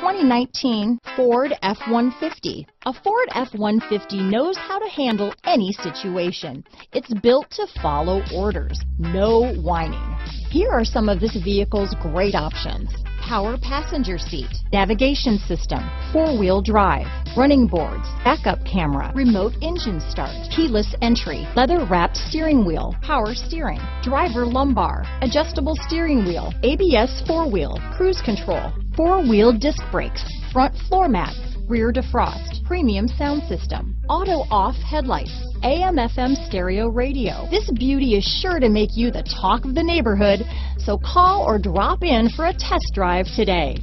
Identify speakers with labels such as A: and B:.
A: 2019 Ford F-150. A Ford F-150 knows how to handle any situation. It's built to follow orders, no whining. Here are some of this vehicle's great options. Power passenger seat, navigation system, four-wheel drive, running boards, backup camera, remote engine start, keyless entry, leather wrapped steering wheel, power steering, driver lumbar, adjustable steering wheel, ABS four-wheel, cruise control, four-wheel disc brakes, front floor mats, rear defrost, premium sound system, auto off headlights, AM FM stereo radio. This beauty is sure to make you the talk of the neighborhood, so call or drop in for a test drive today.